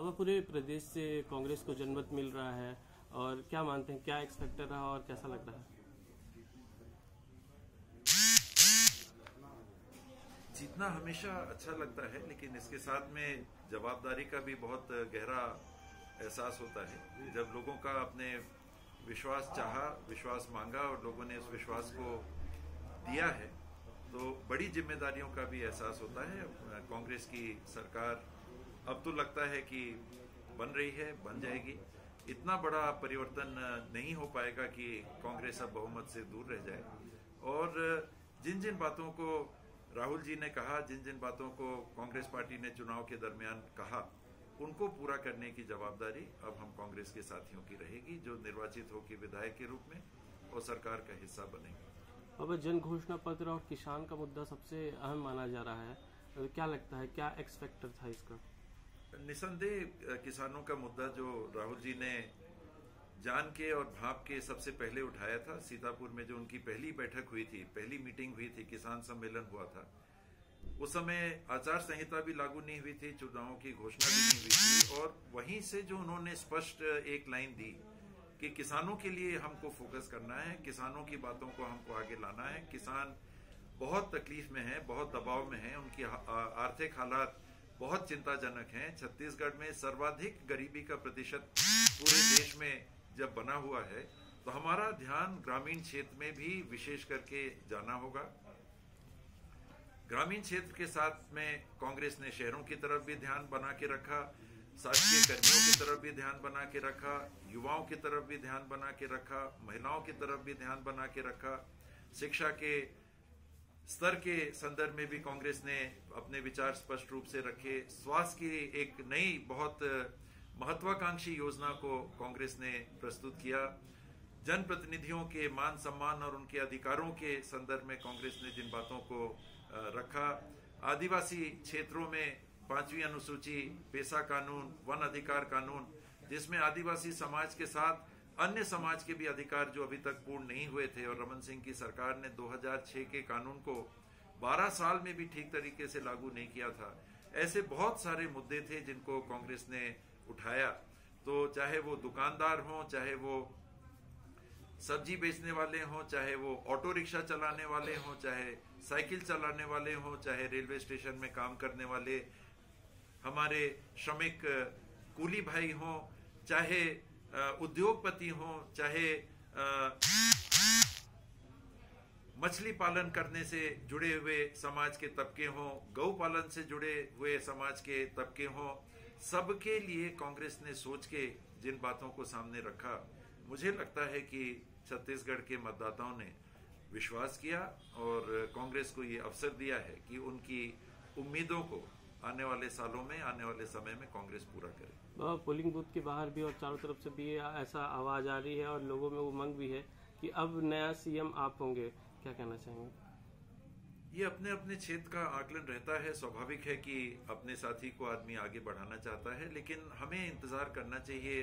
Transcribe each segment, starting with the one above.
बाबा पूरे प्रदेश से कांग्रेस को जनमत मिल रहा है और क्या मानते हैं, क्या एक्सपेक्टर रहा और कैसा लग रहा है? जीतना हमेशा अच्छा लगता है, लेकिन इसके साथ में जवाबदारी का भी बहुत गहरा एहसास होता है। जब लोगों का अपने विश्वास चाहा, विश्वास मांगा और लोगों ने उस विश्वास को दिया है तो बड़ी जिम्मेदारियों का भी एहसास होता है। कांग्रेस की सरकार अब तो लगता है कि बन रही है, बन जाएगी। इतना बड़ा परिवर्तन नहीं हो पाएगा कि कांग्रेस अब बहुमत से दूर रह जाए। और जिन जिन बातों को राहुल जी ने कहा जिन जिन बातों को कांग्रेस पार्टी ने चुनाव के दरमियान कहा, उनको पूरा करने की जवाबदारी अब हम कांग्रेस के साथियों की रहेगी, जो निर्वाचित होकर विधायक के रूप में और सरकार का हिस्सा बनेंगे। अब जन घोषणा पत्र और किसान का मुद्दा सबसे अहम माना जा रहा है। क्या लगता है, क्या एक्सपेक्टर था इसका? निसंदेह किसानों का मुद्दा जो राहुल जी ने जान के और भाप के सबसे पहले उठाया था, सीतापुर में जो उनकी पहली बैठक हुई थी, पहली मीटिंग हुई थी, किसान सम्मेलन हुआ था, उस समय आचार संहिता भी लागू नहीं हुई थी, चुनावों की घोषणा भी नहीं हुई थी और वहीं से जो उन्होंने स्पष्ट एक लाइन दी कि किसानों के लिए हमको फोकस करना है, किसानों की बातों को हमको आगे लाना है, किसान बहुत तकलीफ़ में है, बहुत दबाव में है, उनकी आर्थिक हालात बहुत चिंताजनक हैं। छत्तीसगढ़ में सर्वाधिक गरीबी का प्रतिशत पूरे देश में जब बना हुआ है तो हमारा ध्यान ग्रामीण क्षेत्र में भी विशेष करके जाना होगा। ग्रामीण क्षेत्र के साथ में कांग्रेस ने शहरों की तरफ़ भी ध्यान बना के रखा, शासकीय कर्मियों की तरफ़ भी ध्यान बना के रखा, युवाओं की तरफ़ भी ध्यान बना के रखा, महिलाओं की तरफ़ भी ध्यान बना के रखा, शिक्षा के स्तर के संदर्भ में भी कांग्रेस ने अपने विचार स्पष्ट रूप से रखे। स्वास्थ्य की एक नई, बहुत महत्वाकांक्षी योजना को कांग्रेस ने प्रस्तुत किया। जनप्रतिनिधियों के मान सम्मान और उनके अधिकारों के संदर्भ में कांग्रेस ने जिन बातों को रखा। आदिवासी क्षेत्रों में पांचवी अनुसूची, पेशा कानून, वन अधिकार कानून, जिसमें आदिवासी समाज के साथ अन्य समाज के भी अधिकार जो अभी तक पूर्ण नहीं हुए थे और रमन सिंह की सरकार ने 2006 के कानून को 12 साल में भी ठीक तरीके से लागू नहीं किया था, ऐसे बहुत सारे मुद्दे थे जिनको कांग्रेस ने उठाया। तो चाहे वो दुकानदार हों, चाहे वो सब्ज़ी बेचने वाले हों, चाहे वो ऑटो रिक्शा चलाने वाले हों, चाहे साइकिल चलाने वाले हों, चाहे रेलवे स्टेशन में काम करने वाले हमारे श्रमिक कूली भाई हों, चाहे उद्योगपति हों, चाहे मछली पालन करने से जुड़े हुए समाज के तबके हों, गौ पालन से जुड़े हुए समाज के तबके हों, सबके लिए कांग्रेस ने सोच के जिन बातों को सामने रखा, मुझे लगता है कि छत्तीसगढ़ के मतदाताओं ने विश्वास किया और कांग्रेस को ये अवसर दिया है कि उनकी उम्मीदों को आने वाले सालों में आने वाले समय में कांग्रेस पूरा करे। पोलिंग बूथ के बाहर भी और चारों तरफ़ से भी ऐसा आवाज़ आ रही है और लोगों में उमंग भी है कि अब नया सीएम आप होंगे। क्या कहना चाहेंगे? ये अपने अपने क्षेत्र का आकलन रहता है। स्वाभाविक है कि अपने साथी को आदमी आगे बढ़ाना चाहता है लेकिन हमें इंतज़ार करना चाहिए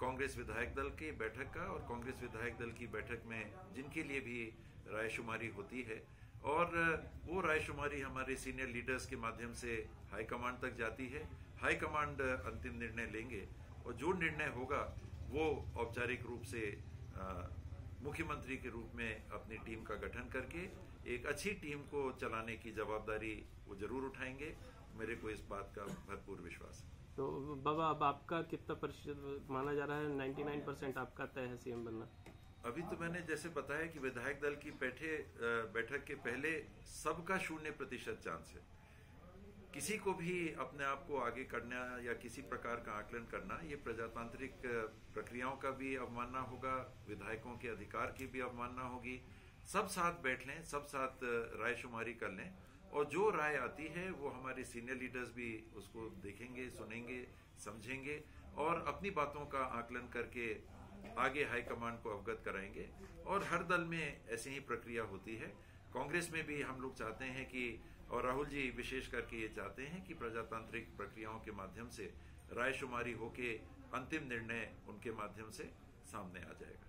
कांग्रेस विधायक दल की बैठक का और कांग्रेस विधायक दल की बैठक में जिनके लिए भी रायशुमारी होती है। और वो रायशुमारी हमारे सीनियर लीडर्स के माध्यम से हाईकमांड तक जाती है। हाईकमांड अंतिम निर्णय लेंगे और जो निर्णय होगा वो औपचारिक रूप से मुख्यमंत्री के रूप में अपनी टीम का गठन करके एक अच्छी टीम को चलाने की जवाबदारी वो ज़रूर उठाएँगे। मेरे को इस बात का भरपूर विश्वास है। तो बाबा अब आपका कितना प्रतिशत माना जा रहा है? 99 परसेंट आपका तय है सीएम बनना। अभी तो मैंने जैसे बताया कि विधायक दल की बैठे बैठक के पहले सबका शून्य प्रतिशत चांस है। किसी को भी अपने आप को आगे करना या किसी प्रकार का आकलन करना, ये प्रजातांत्रिक प्रक्रियाओं का भी अवमानना होगा, विधायकों के अधिकार की भी अवमानना होगी। सब साथ बैठ लें, सब साथ रायशुमारी कर लें और जो राय आती है, वो हमारे सीनियर लीडर्स भी उसको देखेंगे, सुनेंगे, समझेंगे और अपनी बातों का आकलन करके आगे हाईकमांड को अवगत कराएँगे। और हर दल में ऐसी ही प्रक्रिया होती है। कांग्रेस में भी हम लोग चाहते हैं कि, और राहुल जी विशेष करके ये चाहते हैं कि प्रजातांत्रिक प्रक्रियाओं के माध्यम से रायशुमारी होके अंतिम निर्णय उनके माध्यम से सामने आ जाएगा।